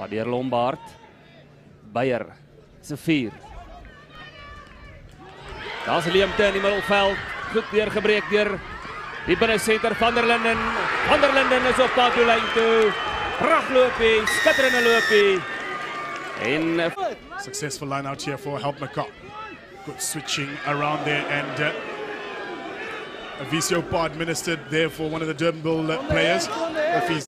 Van deur Lombard. Beyer se 4. Daar's Leemte in die middelveld. Goed deurgebreek deur die binnesenter van der Linden. Van der Linden is op pad toe lyn toe. Pragtloopie, skitterende loopie. En eh, Successful line out here for Helpmekaar. Good switching around there and eh, uh, a VCO pod administered there for one of the Durbanville uh, players.